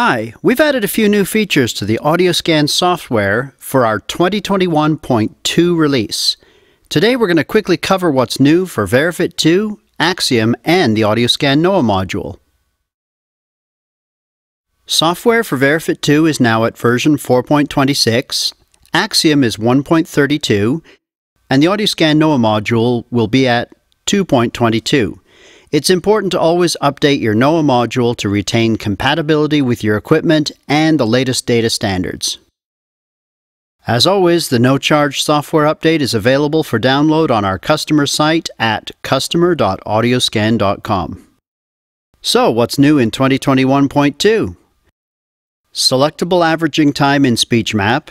Hi, we've added a few new features to the AudioScan software for our 2021.2 release. Today we're going to quickly cover what's new for Verifit 2, Axiom, and the AudioScan Noah module. Software for Verifit 2 is now at version 4.26, Axiom is 1.32, and the AudioScan Noah module will be at 2.22. It's important to always update your Noah module to retain compatibility with your equipment and the latest data standards. As always, the no charge software update is available for download on our customer site at customer.audioscan.com. So, what's new in 2021.2? Selectable averaging time in SpeechMap,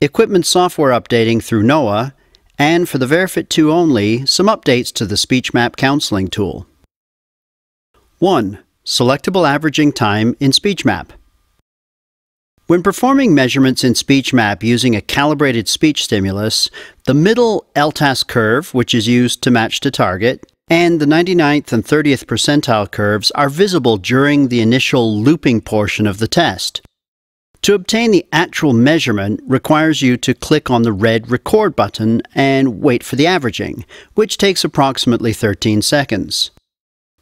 equipment software updating through Noah, and for the Verifit 2 only, some updates to the SpeechMap counseling tool. 1. Selectable averaging time in SpeechMap. When performing measurements in SpeechMap using a calibrated speech stimulus, the middle LTAS curve, which is used to match to target, and the 99th and 30th percentile curves are visible during the initial looping portion of the test. To obtain the actual measurement requires you to click on the red record button and wait for the averaging, which takes approximately 13 seconds.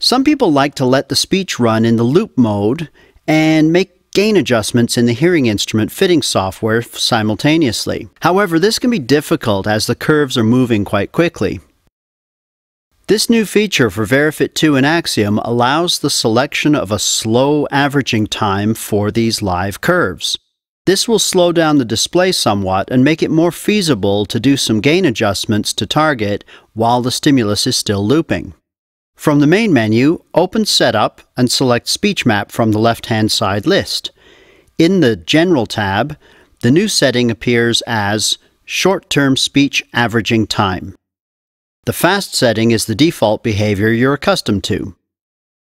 Some people like to let the speech run in the loop mode and make gain adjustments in the hearing instrument fitting software simultaneously. However, this can be difficult as the curves are moving quite quickly. This new feature for Verifit 2 and Axiom allows the selection of a slow averaging time for these live curves. This will slow down the display somewhat and make it more feasible to do some gain adjustments to target while the stimulus is still looping. From the main menu, open Setup and select Speech Map from the left-hand side list. In the General tab, the new setting appears as Short-Term Speech Averaging Time. The fast setting is the default behavior you're accustomed to.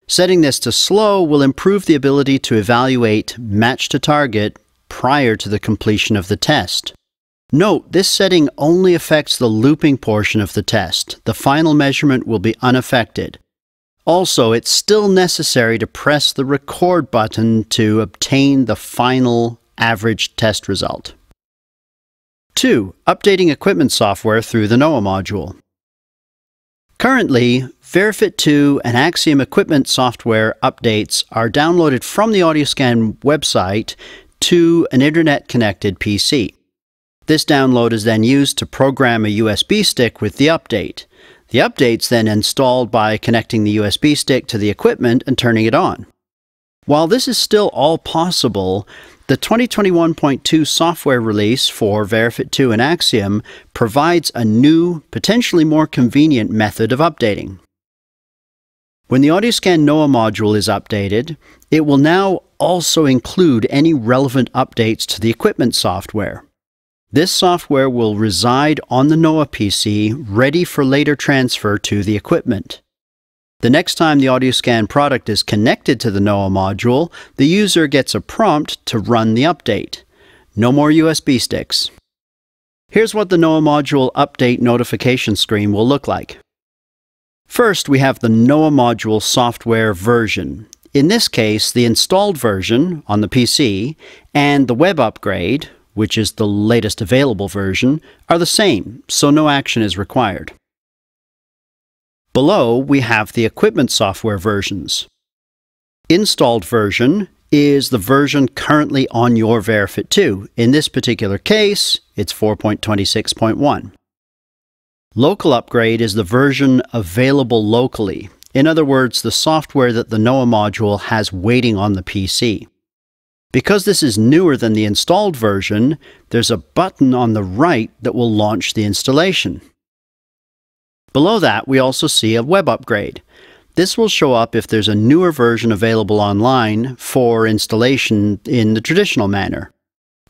Setting this to slow will improve the ability to evaluate match to target prior to the completion of the test. Note, this setting only affects the looping portion of the test. The final measurement will be unaffected. Also, it's still necessary to press the record button to obtain the final average test result. 2. Updating equipment software through the Noah module. Currently, Verifit 2 and Axiom equipment software updates are downloaded from the AudioScan website to an internet connected PC. This download is then used to program a USB stick with the update. The update's then installed by connecting the USB stick to the equipment and turning it on. While this is still all possible, the 2021.2 software release for Verifit 2 and Axiom provides a new, potentially more convenient method of updating. When the AudioScan Noah module is updated, it will now also include any relevant updates to the equipment software. This software will reside on the Noah PC, ready for later transfer to the equipment. The next time the AudioScan product is connected to the Noah module, the user gets a prompt to run the update. No more USB sticks. Here's what the Noah module update notification screen will look like. First, we have the Noah module software version. In this case, the installed version on the PC and the web upgrade, which is the latest available version, are the same, so no action is required. Below, we have the equipment software versions. Installed version is the version currently on your Verifit 2. In this particular case, it's 4.26.1. Local upgrade is the version available locally. In other words, the software that the Noah module has waiting on the PC. Because this is newer than the installed version, there's a button on the right that will launch the installation. Below that, we also see a web upgrade. This will show up if there's a newer version available online for installation in the traditional manner.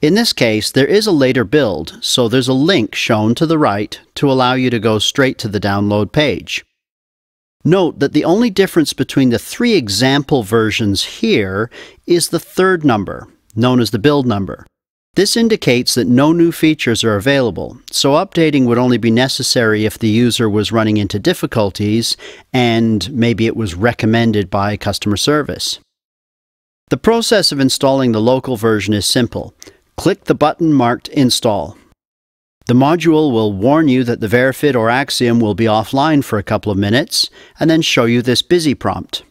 In this case, there is a later build, so there's a link shown to the right to allow you to go straight to the download page. Note that the only difference between the three example versions here is the third number, known as the build number. This indicates that no new features are available, so updating would only be necessary if the user was running into difficulties and maybe it was recommended by customer service. The process of installing the local version is simple. Click the button marked Install. The module will warn you that the Verifit or Axiom will be offline for a couple of minutes and then show you this busy prompt.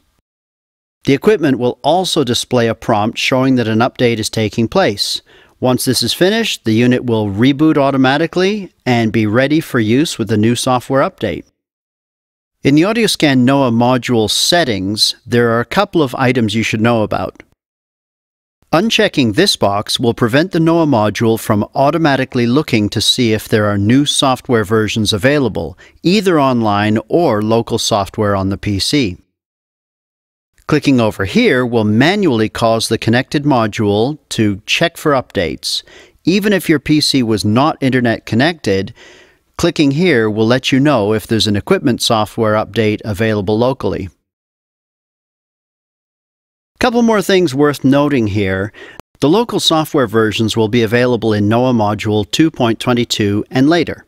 The equipment will also display a prompt showing that an update is taking place. Once this is finished, the unit will reboot automatically and be ready for use with the new software update. In the AudioScan Noah module settings, there are a couple of items you should know about. Unchecking this box will prevent the Noah module from automatically looking to see if there are new software versions available, either online or local software on the PC. Clicking over here will manually cause the connected module to check for updates. Even if your PC was not internet connected, clicking here will let you know if there's an equipment software update available locally. Couple more things worth noting here. The local software versions will be available in Noah Module 2.22 and later.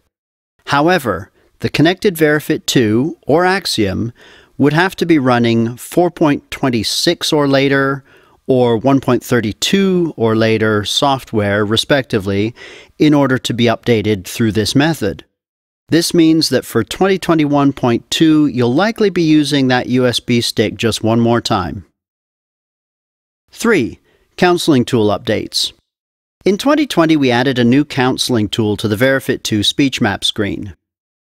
However, the connected Verifit 2 or Axiom would have to be running 4.26 or later or 1.32 or later software, respectively, in order to be updated through this method. This means that for 2021.2, you'll likely be using that USB stick just one more time. 3. Counseling Tool Updates In 2020, we added a new counseling tool to the Verifit 2 speech map screen.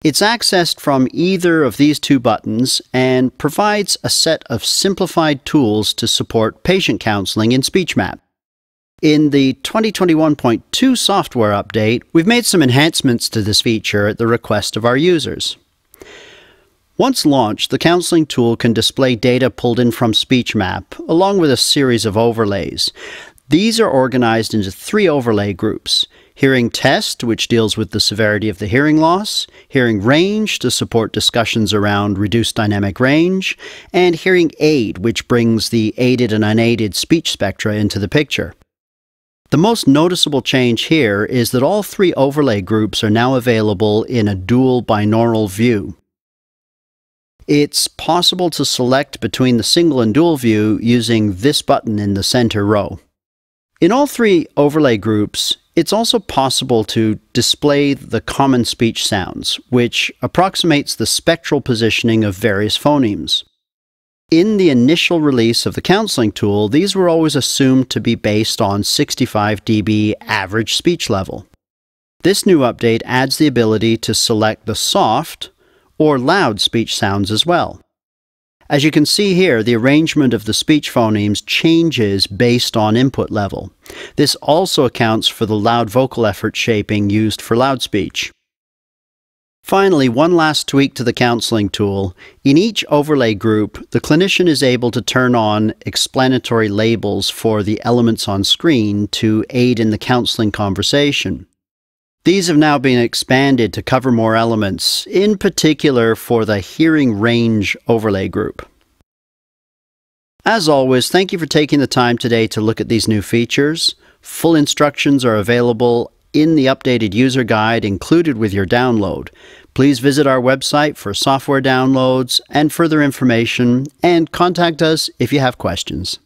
It's accessed from either of these two buttons and provides a set of simplified tools to support patient counseling in SpeechMap. In the 2021.2 software update, we've made some enhancements to this feature at the request of our users. Once launched, the counseling tool can display data pulled in from SpeechMap, along with a series of overlays. These are organized into three overlay groups Hearing Test, which deals with the severity of the hearing loss, Hearing Range, to support discussions around reduced dynamic range, and Hearing Aid, which brings the aided and unaided speech spectra into the picture. The most noticeable change here is that all three overlay groups are now available in a dual binaural view. It's possible to select between the single and dual view using this button in the center row. In all three overlay groups, it's also possible to display the common speech sounds, which approximates the spectral positioning of various phonemes. In the initial release of the counseling tool, these were always assumed to be based on 65 dB average speech level. This new update adds the ability to select the soft, or loud speech sounds as well. As you can see here, the arrangement of the speech phonemes changes based on input level. This also accounts for the loud vocal effort shaping used for loud speech. Finally, one last tweak to the counseling tool. In each overlay group, the clinician is able to turn on explanatory labels for the elements on screen to aid in the counseling conversation. These have now been expanded to cover more elements, in particular for the hearing range overlay group. As always, thank you for taking the time today to look at these new features. Full instructions are available in the updated user guide included with your download. Please visit our website for software downloads and further information, and contact us if you have questions.